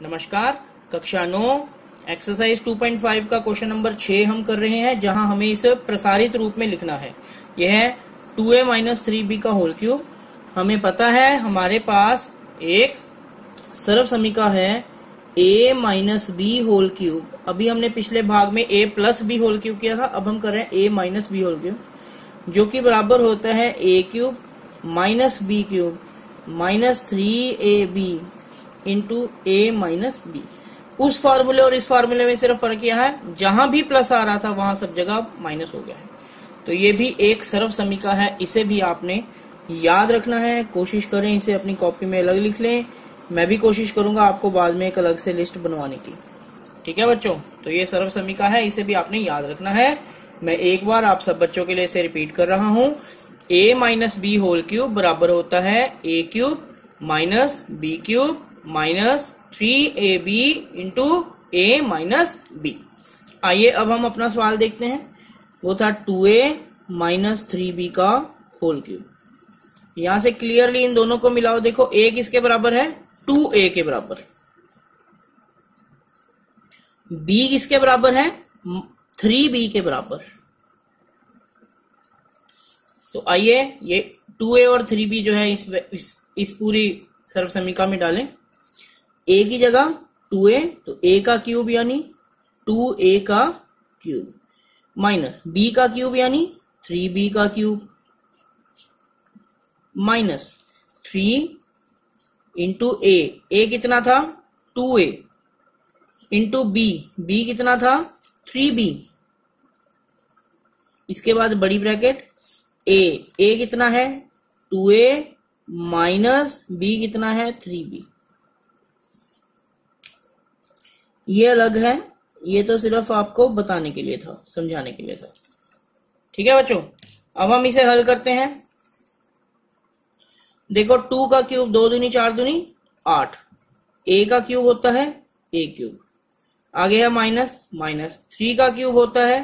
नमस्कार, कक्षा नौ एक्सरसाइज 2.5 का क्वेश्चन नंबर छह हम कर रहे हैं, जहाँ हमें इसे प्रसारित रूप में लिखना है। यह है two A minus three B का होल क्यूब हमें पता है हमारे पास एक सर्व समीका है A minus B whole cube अभी हमने पिछले भाग में A plus B whole cube किया था, अब हम कर रहे हैं A minus B whole cube जो कि बराबर होता है A cube minus B cube minus three A B into A minus B उस फार्मूले और इस फार्मूले में सिर्फ़ फ़र्क यह है, जहाँ भी प्लस आ रहा था, वहाँ सब जगह माइनस हो गया है। तो ये भी एक सर्व समीका है, इसे भी आपने याद रखना है, कोशिश करें इसे अपनी कॉपी में अलग लिख लें। मैं भी कोशिश करूँगा आपको बाद में एक अलग से लिस्ट बनवाने की। ठीक है बच्चों? तो ये सर्व समीका है, इसे भी आपने याद रखना है। मैं एक बार आप सब बच्चों के लिए इसे रिपीट कर रहा हूँ। A minus B whole cube बराबर होता है A cube minus B cube minus three A B into A minus B. आइए अब हम अपना सवाल देखते हैं। वो था two A minus three B का होल क्यूब यहाँ से क्लियरली इन दोनों को मिलाओ। देखो ए किसके बराबर है? टू ए के बराबर है। बी किसके बराबर है? थ्री बी के बराबर। तो आइए ये टू ए और थ्री बी जो है इस, इस इस पूरी सर्व समीका में डालें। ए की जगह टू ए तो ए का क्यूब यानी टू ए का क्यूब माइनस बी का क्यूब यानी थ्री बी का cube minus three into A A कितना था? Two A into B B कितना था? थ्री बी इसके बाद बड़ी ब्रैकेट ए ए कितना है? टू ए माइनस बी कितना है? थ्री बी ये अलग है, ये तो सिर्फ़ आपको बताने के लिए था, समझाने के लिए था। ठीक है बच्चों, अब हम इसे हल करते हैं। देखो, टू का क्यूब दो दुनी, चार दुनी, आठ। ए का क्यूब होता है ए क्यूब। आगे है माइनस माइनस थ्री का क्यूब होता है,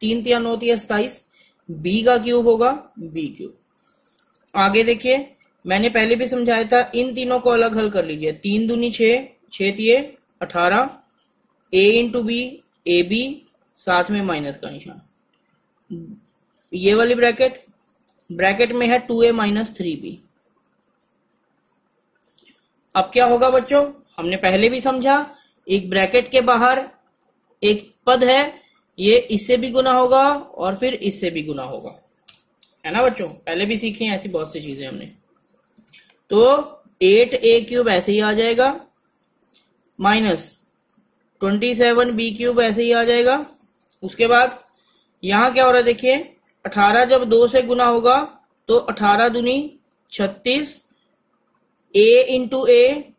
तीन तिया नौ तिया सताइस। बी का क्यूब होगा बी क्यूब। आगे देखिए, मैंने पहले भी समझाया था, इन तीनों को अलग हल कर लीजिए। तीन दुनी छह छह तिये अठारह। A into B A B साथ में माइनस का निशान। ये वाली ब्रैकेट ब्रैकेट में है two A minus three B अब क्या होगा बच्चों? हमने पहले भी समझा, एक ब्रैकेट के बाहर एक पद है, ये इससे भी गुना होगा और फिर इससे भी गुना होगा। है ना बच्चों? पहले भी सीखे ऐसी बहुत सी चीज़ें हमने। तो एट ए क्यूब ऐसे ही आ जाएगा minus twenty seven B cube ऐसे ही आ जाएगा। उसके बाद यहाँ क्या हो रहा है देखिए, अठारह जब दो से गुना होगा तो अठारह दुनी छत्तीस ए इंटू ए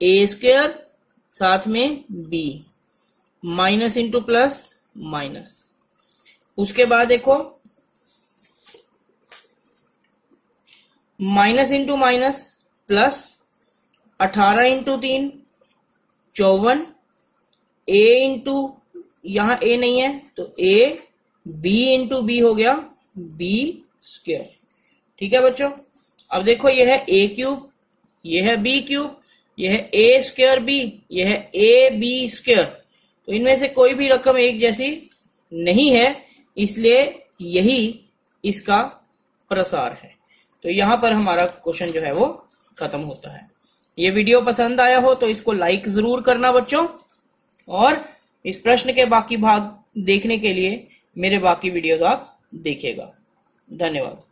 ए स्क्वेयर साथ में B minus into plus minus उसके बाद देखो माइनस इंटू माइनस प्लस अठारह इंटू तीन, चौवन ए इंटू यहाँ ए नहीं है तो ए बी इंटू बी हो गया बी स्क्वेयर ठीक है बच्चों? अब देखो, यह है ए क्यूब यह है बी क्यूब यह है ए स्क्वेयर बी यह है ए बी स्क्वेयर तो इनमें से कोई भी रकम एक जैसी नहीं है, इसलिए यही इसका प्रसार है। तो यहाँ पर हमारा क्वेश्चन जो है वो खत्म होता है। ये वीडियो पसंद आया हो तो इसको लाइक ज़रूर करना बच्चों। और इस प्रश्न के बाकी भाग देखने के लिए मेरे बाकी वीडियोस आप देखेगा धन्यवाद।